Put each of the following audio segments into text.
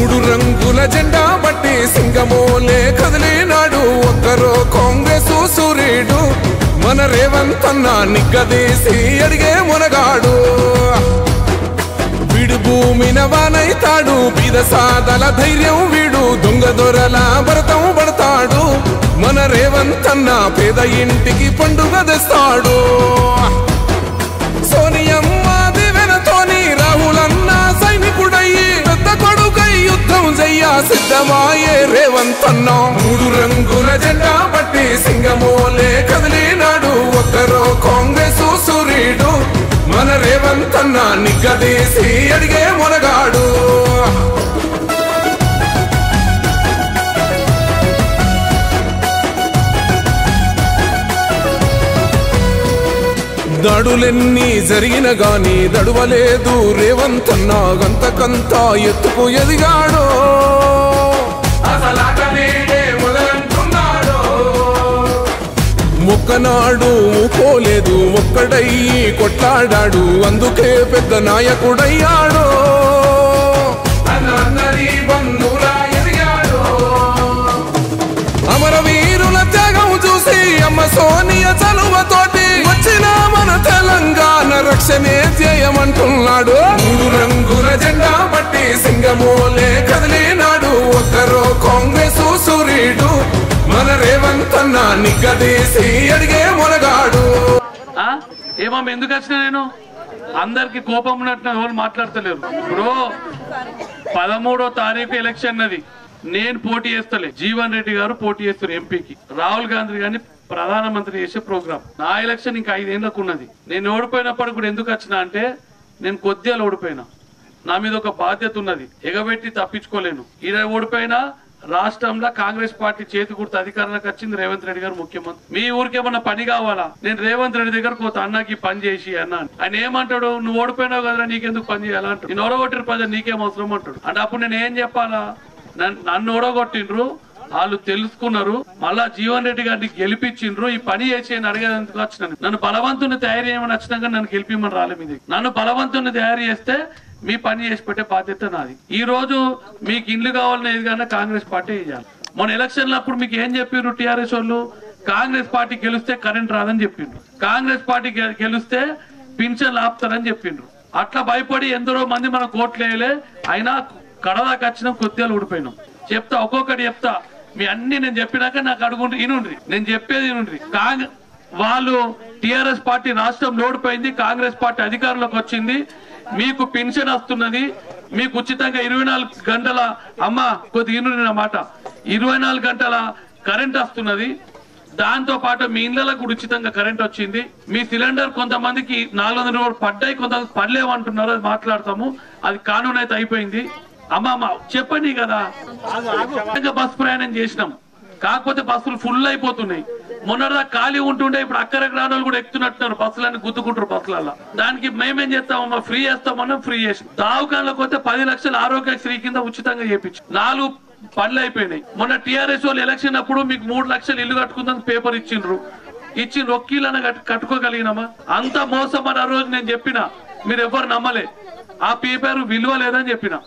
మూడు రంగుల జెండా బట్టి సింగమోలే కదిలినాడు. ఒక్కరో కాంగ్రెస్ సూర్యుడు మన రేవంత్ అన్న నిగ్గదీసి అడిగే మునగాడు. వీడు భూమిన వానైతాడు. బీద సాదల ధైర్యం వీడు. దొంగ దొరల భరతం పడతాడు. మన రేవంత్ అన్న పేద ఇంటికి పండుగ తెస్తాడు. సిద్ధమాయే రేవంతన్నా మూడు రంగుల జెండా బట్టి సింగమోలే కదిలినాడు. ఒక్కరో కాంగ్రెస్ సూర్యుడు మన రేవంతన్నా నిగ్గదీసి అడిగే మునగాడు. దడులెన్ని జరిగిన గాని దడువలేదు రేవంతన్నా గంతకంతా ఎత్తుకు ఎదిగాడో. మొక్కనాడు పోలేదు ఒక్కడయ్యి కొట్లాడాడు. అందుకే పెద్ద నాయకుడయ్యాడు. అమరవీరుల త్యాగం చూసి అమ్మ సోనియ చలువతోటి వచ్చిన మన తెలంగాణ రక్షణే చేయమంటున్నాడు రంగుల జెండా బట్టి సింగమోలే కదిలినాడు. ఒక్కరో కాంగ్రెస్ సూర్యుడు రేవంత్ అన్న నిగ్గదీసి అడిగే మునగాడు. ఎందుకు వచ్చిన నేను? అందరికి కోపం ఉన్నట్టు ఎవరు మాట్లాడతలేరు. ఇప్పుడు పదమూడో తారీఖు ఎలక్షన్ అది నేను పోటీ చేస్తలే. జీవన్ రెడ్డి గారు పోటీ చేస్తారు ఎంపీకి. రాహుల్ గాంధీ గారిని ప్రధానమంత్రి చేసే ప్రోగ్రామ్ నా ఎలక్షన్ ఇంకా ఐదేళ్ళకు ఉన్నది. నేను ఓడిపోయినప్పుడు కూడా ఎందుకు వచ్చిన అంటే నేను కొద్దిగా ఓడిపోయినా. నా మీద ఒక బాధ్యత ఉన్నది. ఎగబెట్టి తప్పించుకోలేను. ఈయన ఓడిపోయినా రాష్ట్రంలో కాంగ్రెస్ పార్టీ చేతి గుర్తు అధికారంలోకి వచ్చింది రేవంత్ రెడ్డి గారు ముఖ్యమంత్రి. మీ ఊరికేమన్నా పని కావాలా? నేను రేవంత్ రెడ్డి దగ్గర కోత అన్నకి పని చేసి అన్నాను ఆయన ఏమంటాడు? నువ్వు ఓడిపోయినావు కదా నీకెందుకు పని చేయాలంటాడు నేను ఓడగొట్టిన ప్రజలు నీకేం అవసరం? అంటాడు. అంటే అప్పుడు నేను ఏం చెప్పాలా? నన్ను- నన్ను ఓడగొట్టిండ్రు వాళ్ళు తెలుసుకున్నారు. మళ్ళా జీవన్ రెడ్డి గారిని గెలిపించిండ్రు. ఈ పని చేసి అని అడిగేందుకు వచ్చినాను. నన్ను బలవంతుని తయారు చేయమని వచ్చినాక నన్ను గెలిపిమని రాలే మీ నన్ను బలవంతుని తయారు చేస్తే మీ పని చేసి పెట్టే బాధ్యత నాది. ఈ రోజు మీకు ఇండ్లు కావాలనేది కానీ కాంగ్రెస్ పార్టీ చేయాలి. మన ఎలక్షన్లు అప్పుడు మీకు ఏం చెప్పారు టీఆర్ఎస్ వాళ్ళు? కాంగ్రెస్ పార్టీ గెలిస్తే కరెంట్ రాదని చెప్పిండ్రు కాంగ్రెస్ పార్టీ గెలిస్తే పింఛన్లు ఆపుతారని చెప్పిండ్రు అట్లా భయపడి ఎందరో మంది మన కోట్లు వేయలే. అయినా కడదాకి వచ్చినాం కొద్దిగా ఊడిపోయినాం. చెప్తా ఒక్కొక్కటి చెప్తా. మీ అన్ని నేను చెప్పినాక నాకు అడుగుండ్రి ఇనుండ్రి నేను చెప్పేది ఇనుండ్రి కాంగ్రెస్ వాళ్ళు టిఆర్ఎస్ పార్టీ రాష్ట్రంలో ఓడిపోయింది కాంగ్రెస్ పార్టీ అధికారంలోకి వచ్చింది. మీకు పెన్షన్ వస్తున్నది మీకు ఉచితంగా ఇరవై నాలుగు గంటల అమ్మ కొద్ది ఇనుండ్రి నా మాట. ఇరవై నాలుగు గంటల కరెంట్ వస్తున్నది దాంతో పాటు మీ ఇళ్ళకు కూడా ఉచితంగా కరెంట్ వచ్చింది. మీ సిలిండర్ కొంతమందికి నాలుగు వందల రూపాయలు పడ్డాయి కొంతమంది పడలేవు అంటున్నారు అది మాట్లాడతాము. అది కానూన్ అయితే అయిపోయింది. అమ్మ అమ్మ చెప్పండి కదా. బస్ ప్రయాణం చేసినాం. కాకపోతే బస్సులు ఫుల్ అయిపోతున్నాయి. మొన్నటిదా ఖాళీ ఉంటుండే ఇప్పుడు అక్కర గ్రామాలు కూడా ఎక్కుతున్నట్టున్నారు. బస్సులన్నీ గుద్దుకుంటారు బస్సులలో దానికి మేమేం చేస్తామమ్మా? ఫ్రీ చేస్తామన్నా ఫ్రీ చేసి. దావకాన్లకు పోతే పది లక్షల ఆరోగ్యశ్రీ కింద ఉచితంగా చేపించు. నాలుగు పనులు అయిపోయినాయి. మొన్న టీఆర్ఎస్ వాళ్ళు ఎలక్షన్ అప్పుడు మీకు మూడు లక్షలు ఇల్లు కట్టుకుందని పేపర్ ఇచ్చిండ్రు. ఇచ్చి రొక్కీలను కట్టుకోగలిగినామా? అంత మోసం అని ఆ రోజు నేను చెప్పిన. మీరు ఎవరు నమ్మలే. ఆ పేపర్ విలువ లేదని చెప్పిన.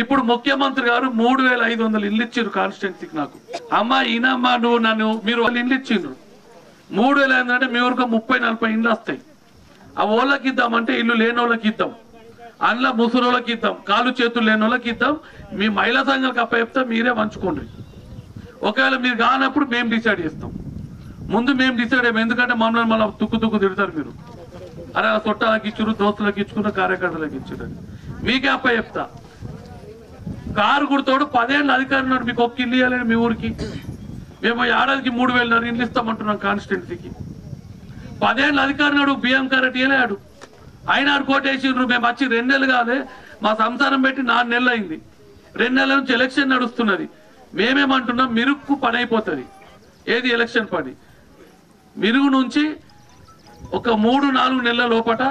ఇప్పుడు ముఖ్యమంత్రి గారు మూడు వేల ఐదు వందలు ఇల్లు ఇచ్చారు కాన్స్టిట్యున్సీకి నాకు. అమ్మా ఈయనమ్మా నువ్వు నన్ను మీరు వాళ్ళు ఇల్లు ఇచ్చిండ్రు. మూడు వేల ఐదు అంటే మీ ఊరికి ముప్పై నలభై ఇండ్లు వస్తాయి. ఆ ఓళ్ళకి ఇద్దామంటే ఇల్లు లేని వాళ్ళకి ఇద్దాం. అందులో ముసలోళ్ళకి ఇద్దాం. కాలు చేతులు లేని వాళ్ళకి ఇద్దాం. మీ మహిళా సంఘాలకు అప్పచెప్తా మీరే పంచుకోండి. ఒకవేళ మీరు కానప్పుడు మేము డిసైడ్ చేస్తాం. ముందు మేము డిసైడ్ అయ్యాం ఎందుకంటే మమ్మల్ని మళ్ళీ తుక్కు తుక్కు తిడతారు మీరు. అరే ఆ ఇచ్చారు దోస్తులకు ఇచ్చుకున్న కార్యకర్తలకు ఇచ్చారు మీకే అప్ప చెప్తా కారు గుర్తోడు పదేళ్ళ అధికారం ఉన్నాడు మీకు ఒక్క ఇల్లు ఇవ్వలేదు మీ ఊరికి. మేము ఏడాదికి మూడు వేలున్నర ఇల్లు ఇస్తామంటున్నాం కాన్స్టిట్యున్సీకి. పదేళ్ళ అధికారం నాడు బియ్యం కరెక్ట్ ఇవ్వలేడు. అయినాడు ఆడు కోటేసిండ్రు మేము వచ్చి రెండు నెలలు కాదే మా సంసారం పెట్టి నాలుగు నెలలు అయింది. రెండు నెలల నుంచి ఎలక్షన్ నడుస్తున్నది. మేమేమంటున్నాం మిరుక్కు పని అయిపోతుంది. ఏది ఎలక్షన్ పని? మిరుగు నుంచి ఒక మూడు నాలుగు నెలల లోపట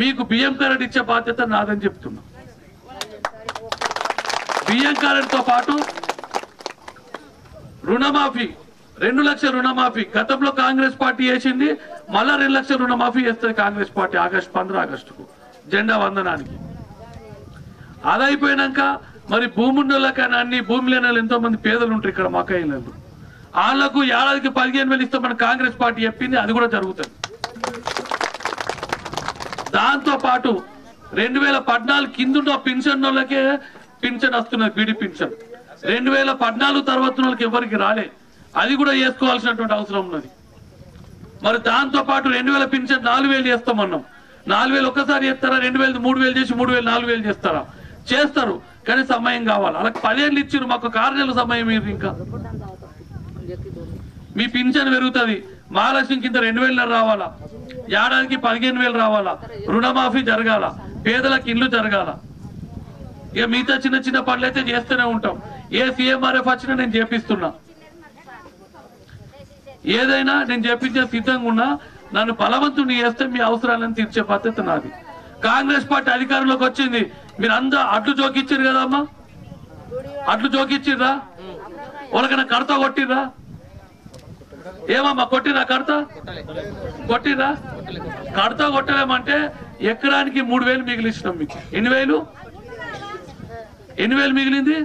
మీకు బియ్యం కరెంట్ ఇచ్చే బాధ్యత నాదని చెప్తున్నాం. బియ్యం కరెంట్ పాటు రుణమాఫీ రెండు లక్షల రుణమాఫీ. గతంలో కాంగ్రెస్ పార్టీ వేసింది మళ్ళా రెండు లక్షల రుణమాఫీ వేస్తుంది కాంగ్రెస్ పార్టీ ఆగస్టు పంద్ర ఆగస్టుకు. జెండా వందనానికి. అదైపోయినాక మరి భూమి ఉన్నోళ్ళకైనా అన్ని భూమి లేని వాళ్ళు ఎంతో మంది పేదలు ఉంటారు ఇక్కడ మకాయిలలో వాళ్ళకు ఏడాదికి పదిహేను వేలు ఇస్తామని కాంగ్రెస్ పార్టీ చెప్పింది అది కూడా జరుగుతుంది. దాంతో పాటు రెండు వేల పద్నాలుగు కింద పెన్షన్ వాళ్ళకే పింఛన్ వస్తున్నది బీడీ పింఛన్. రెండు వేల పద్నాలుగు తర్వాత వాళ్ళకి ఎవరికి రాలే. అది కూడా వేసుకోవాల్సినటువంటి అవసరం ఉన్నది. మరి దాంతో పాటు రెండు వేల పింఛన్ నాలుగు వేలు చేస్తామన్నాం నాలుగు వేలు ఒక్కసారి చేస్తారా? రెండు వేలు మూడు వేలు చేసి మూడు వేలు నాలుగు వేలు చేస్తారా? చేస్తారు కానీ సమయం కావాలి. అలా పదేళ్ళు ఇచ్చారు మాకు కారణాలు సమయం మీరు ఇంకా. మీ పింఛన్ పెరుగుతుంది. మహాలక్ష్మి కింద రెండు వేలు రావాలా? ఏడాదికి పదిహేను వేలు రావాలా? రుణమాఫీ జరగాల? పేదలకు ఇల్లు జరగాల? ఇక మిగతా చిన్న చిన్న పనులు అయితే చేస్తూనే ఉంటాం. ఏ సీఎంఆర్ఎఫ్ వచ్చినా నేను చేపిస్తున్నా. ఏదైనా నేను చేపించే సిద్ధంగా ఉన్నా నన్ను బలవంతుని చేస్తే మీ అవసరాలను తీర్చే పద్ధతి నాది. కాంగ్రెస్ పార్టీ అధికారంలోకి వచ్చింది. మీరు అందరూ అడ్లు జోకిచ్చారు కదమ్మా అడ్లు జోకిచ్చిర్రా? వాళ్ళకన్నా కడత కొట్టిర్రా? ఏమమ్మా కొట్టిరా కడత కొట్టిరా కడత కొట్టలేమంటే ఎకరానికి మూడు వేలు మిగిలిచ్చినాం మీకు. ఎన్ని వేలు? ఎన్ని వేలు మిగిలింది?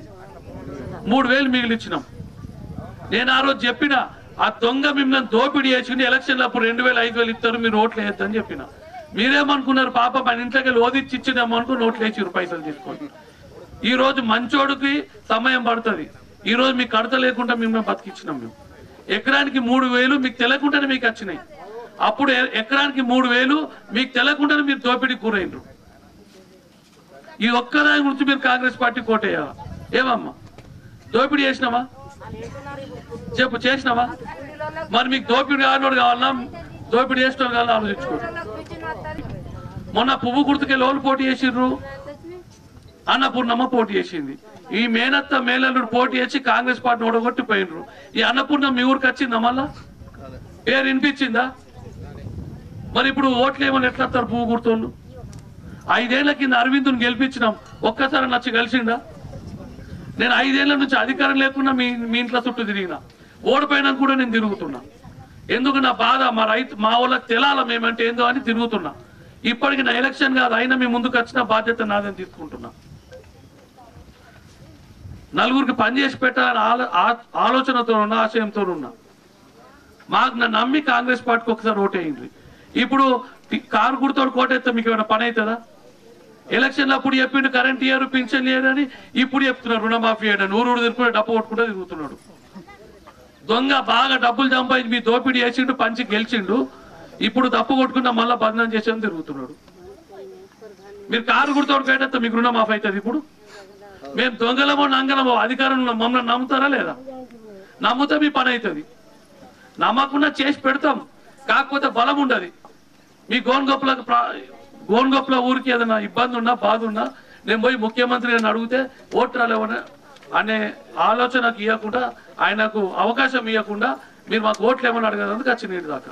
మూడు వేలు మిగిలిచ్చినాం. నేను ఆ రోజు చెప్పిన ఆ దొంగ మిమ్మల్ని దోపిడీ చేసుకుని ఎలక్షన్లు అప్పుడు రెండు వేలు ఐదు వేలు ఇస్తారు మీరు ఓట్లు వేయద్దని చెప్పిన. మీరేమనుకున్నారు పాప మన ఇంట్లోకి వెళ్ళి ఓదిచ్చి ఇచ్చినాము అనుకుని ఓట్లు వేసిరు పైసలు తీసుకొని. ఈ రోజు మంచోడికి సమయం పడుతుంది. ఈ రోజు మీకు కడత లేకుండా మిమ్మల్ని బతికిచ్చినాం మేము. ఎకరానికి మూడు వేలు మీకు తెలియకుండానే మీకు వచ్చినాయి. అప్పుడు ఎకరానికి మూడు వేలు మీకు తెలియకుండానే మీరు దోపిడీ కూరైనరు ఈ ఒక్కదాని గురించి మీరు కాంగ్రెస్ పార్టీ కోటేయాలా ఏమమ్మా? దోపిడీ చేసినామా చెప్పు చేసినావా? మరి మీకు దోపిడీ కానివాడు కావాలన్నా దోపిడీ చేసిన కావాలని? ఆలోచించుకోండి. మొన్న పువ్వు గుర్తుకే లోలు పోటీ చేసిర్రు. అన్నపూర్ణమ్మ పోటీ చేసింది. ఈ మేనత్త మేనల్లుడు పోటీ చేసి కాంగ్రెస్ పార్టీ ఓడగొట్టి పోయినరు ఈ అన్నపూర్ణ మీ ఊరికి వచ్చిందా మళ్ళా? పేరు వినిపించిందా? మరి ఇప్పుడు ఓట్లు ఏమని ఎట్లా వస్తారు పువ్వు గుర్తోళ్ళు ఐదేళ్ళ కింద అరవింద్ను గెలిపించినాం. ఒక్కసారి నచ్చి కలిసిండా? నేను ఐదేళ్ళ నుంచి అధికారం లేకుండా మీ మీ ఇంట్లో చుట్టూ తిరిగిన. ఓడిపోయినా కూడా నేను తిరుగుతున్నా. ఎందుకు నా బాధ? మా రైతు మా వాళ్ళకి తెలాల మేమంటే ఏందో అని తిరుగుతున్నా. ఇప్పటికి నా ఎలక్షన్ కాదు అయినా మీ ముందుకు వచ్చిన బాధ్యత నాదని తీసుకుంటున్నా. నలుగురికి పని చేసి పెట్టాలని ఆలోచనతో ఉన్నా ఆశయంతో ఉన్నా. మాకు నన్ను నమ్మి కాంగ్రెస్ పార్టీకి ఒకసారి ఓటేయండి. ఇప్పుడు కారు గుర్తోడు కోటేస్తే మీకు ఏమైనా పని అవుతుందా? ఎలక్షన్లు అప్పుడు చెప్పిండు కరెంట్ ఇయర్ పింఛన్ లేదని అని ఇప్పుడు చెప్తున్నారు రుణమాఫీ అని ఊరు ఊరు తిరుపుకుంటే డబ్బు కొట్టుకుంటే తిరుగుతున్నాడు. దొంగ బాగా డబ్బులు సంపాదించి మీ దోపిడీ చేసిండు పంచి గెలిచిండు. ఇప్పుడు తప్పు కొట్టుకున్నా మళ్ళా బంధనం చేసేందుకు తిరుగుతున్నాడు. మీరు కారు గుర్తోడు మీకు రుణమాఫీ అవుతుంది ఇప్పుడు? మేము దొంగలమో నంగలమో అధికారంలో మమ్మల్ని నమ్ముతారా లేదా? నమ్ముతే మీ పని అవుతుంది. నమ్మకుండా చేసి పెడతాం. కాకపోతే బలం ఉండదు. మీ గోన్గొప్పలకు గోన్గొప్పల ఊరికి ఏదైనా ఇబ్బంది ఉన్నా బాధ ఉన్నా నేను పోయి ముఖ్యమంత్రి గారిని అడిగితే ఓటు రాలేవని అనే ఆలోచనకు ఇవ్వకుండా ఆయనకు అవకాశం ఇవ్వకుండా మీరు మాకు ఓట్లు ఏమని అడగదందుకు వచ్చి నీటి దాకా.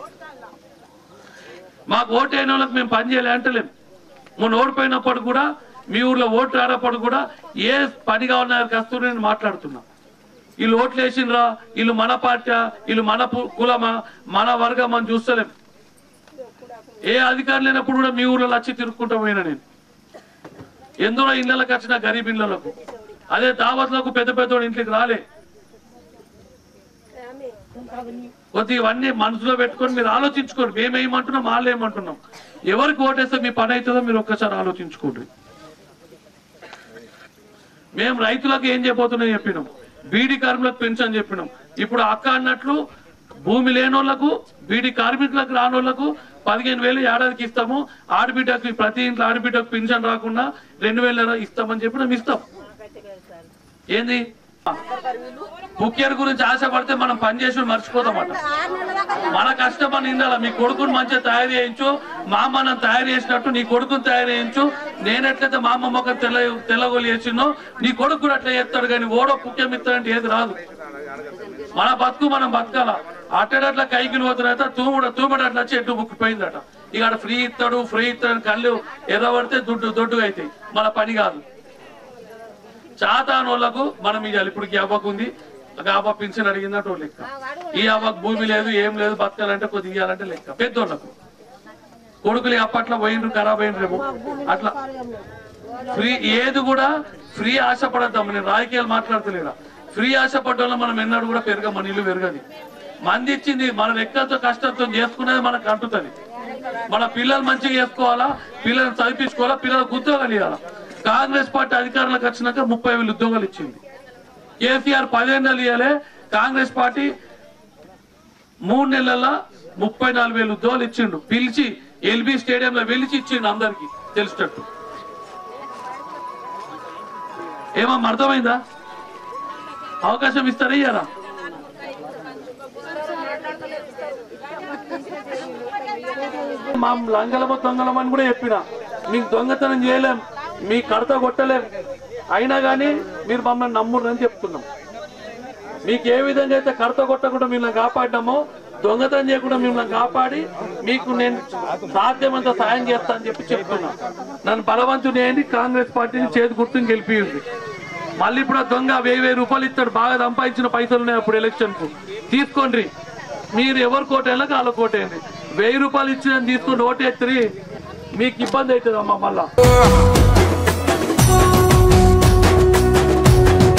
మాకు ఓటు అయిన వాళ్ళకి మేము పని చేయలే అంటలేం. మొన్న ఓడిపోయినప్పుడు కూడా మీ ఊర్లో ఓట్లు రానప్పుడు కూడా ఏ పని కావాలన్నా కస్తూరి నేను మాట్లాడుతున్నా. వీళ్ళు ఓట్లు వేసిండ్రా వీళ్ళు మన పార్టీ వీళ్ళు మన కులమా మన వర్గం అని చూస్తలేం. ఏ అధికారం లేనప్పుడు కూడా మీ ఊర్లో వచ్చి తిరుక్కుంటూ పోయినా నేను? ఎందులో ఇళ్ళకి వచ్చిన గరీబ్ ఇళ్ళలకు? అదే దావత్లకు పెద్ద పెద్ద ఇంట్లోకి రాలే. కొద్ది ఇవన్నీ మనసులో పెట్టుకొని మీరు ఆలోచించుకోండి. మేము ఏమంటున్నాం వాళ్ళు ఏమంటున్నాం ఎవరికి ఓటేస్తే మీ పని అవుతుందో మీరు ఒక్కసారి ఆలోచించుకోండి. మేము రైతులకు ఏం చెప్పబోతున్నాం చెప్పినాం. బీడీ కార్మికులకు పెన్షన్ చెప్పినాం. ఇప్పుడు అక్క అన్నట్లు భూమి లేనోళ్ళకు బీడీ కార్మికులకు రానోళ్ళకు పదిహేను వేలు ఏడాదికి ఇస్తాము. ఆడబిడ్డకు ప్రతి ఇంట్లో ఆడబిడ్డకు పెన్షన్ రాకుండా రెండు వేల ఇస్తామని చెప్పి మేము ఇస్తాం. ఏంది? ముఖ్యర్ గురించి ఆశపడితే మనం పని చేసి మర్చిపోతామట. మన కష్టం అని ఇందాల మీ కొడుకుని మంచిగా తయారు చేయించు. మా అమ్మ నన్ను తయారు చేసినట్టు నీ కొడుకుని తయారు చేయించు. నేను ఎట్లయితే మా అమ్మ మొక్క తెల్ల తెల్లగోలు చేసినో నీ కొడుకు కూడా అట్లా చేస్తాడు కానీ ఓడో ముఖ్యం అంటే ఏది రాదు. మన బతుకు మనం బతకాల? అట్టడట్ల కైకిలు పోతున్నట తూముడ తూముడు అట్లా వచ్చి ఎటు బుక్కిపోయిందట ఇక ఆడ ఫ్రీ ఇస్తాడు ఫ్రీ ఇస్తాడు కళ్ళు ఎర్రబడితే దుడ్డు దొడ్డుగా అవుతాయి. మన పని కాదు. చాతానోళ్ళకు మనం ఇవ్వాలి ఇప్పుడు ఈ అవ్వకు ఉంది. అవ్వ పింఛన్ అడిగిందంటే లెక్క. ఈ అవ్వకు భూమి లేదు ఏం లేదు బతకాలంటే కొద్దిగా ఇవ్వాలంటే లెక్క. పెద్దోళ్ళకు. కొడుకులు అప్పట్లో పోయిండ్రు ఖరాబ్ అయినరేమో అట్లా. ఫ్రీ ఏది కూడా ఫ్రీ ఆశపడద్దాం. నేను రాజకీయాలు మాట్లాడతలేడా ఫ్రీ ఆశపడ్డం మనం ఎన్నడూ కూడా పెరగ మన ఇల్లు పెరగది. మంది ఇచ్చింది మన వ్యక్తిత్వ కష్టంతో చేసుకునేది మనకు అంటుతుంది. మన పిల్లలు మంచిగా చేసుకోవాలా? పిల్లల్ని చదివించుకోవాలా? పిల్లలకు ఉద్యోగాలు ఇవ్వాలా కాంగ్రెస్ పార్టీ అధికారంలోకి వచ్చినాక ముప్పై వేలు ఉద్యోగాలు ఇచ్చింది. కేసీఆర్ పదిహేను నెలలు ఇవ్వలే కాంగ్రెస్ పార్టీ మూడు నెలల్లో ముప్పై నాలుగు వేలు ఉద్యోగాలు ఇచ్చిండు. పిలిచి ఎల్బీ స్టేడియంలో పిలిచి ఇచ్చిండు అందరికి తెలిసేటట్టు. ఏమమ్మా అర్థమైందా? అవకాశం ఇస్తారా ఇయ్యారా? మా లంగలము దొంగలం అని కూడా చెప్పిన. మీకు దొంగతనం చేయలేం మీ కడత కొట్టలేం. అయినా కానీ మీరు మమ్మల్ని నమ్మురని చెప్తున్నాం. మీకు ఏ విధంగా అయితే కడత కొట్టకుండా మిమ్మల్ని కాపాడినామో దొంగతనం చేయకుండా మిమ్మల్ని కాపాడి మీకు నేను సాధ్యమంత సాయం చేస్తా అని చెప్పి చెప్తున్నా. నన్ను బలవంతుని కాంగ్రెస్ పార్టీని చేతి గుర్తుని గెలిపింది మళ్ళీ ఇప్పుడు ఆ దొంగ వెయ్యి వెయ్యి రూపాయలు ఇస్తాడు బాగా సంపాదించిన పైసలు ఉన్నాయి అప్పుడు ఎలక్షన్కు. తీసుకోండి. మీరు ఎవరు కోటైనా కాళ్ళ కోటేయండి. వెయ్యి రూపాయలు ఇచ్చిన తీసుకుని ఓటేస్తే మీకు ఇబ్బంది అవుతుందమ్మా మళ్ళా.